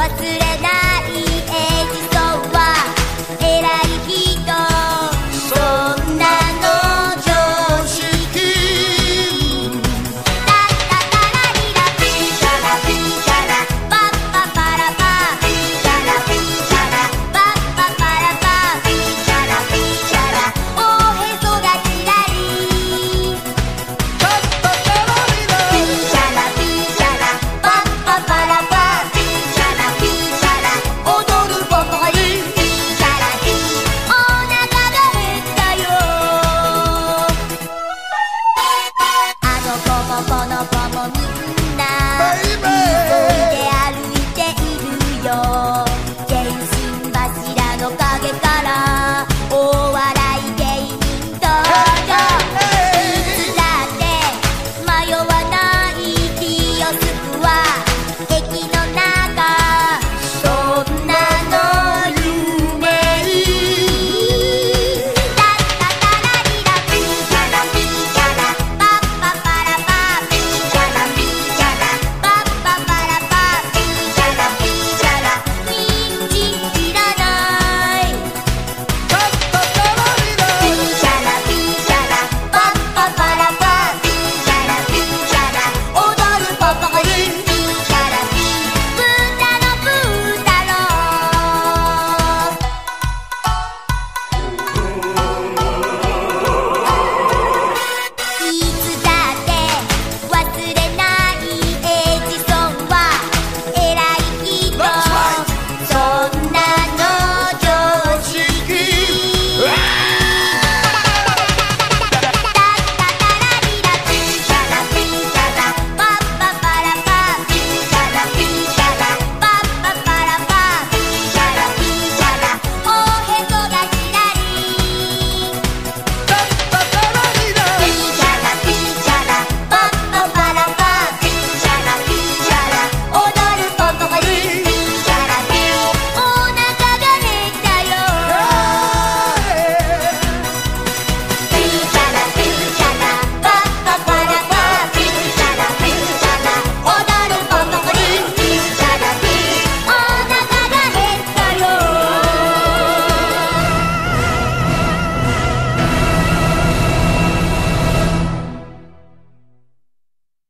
忘れない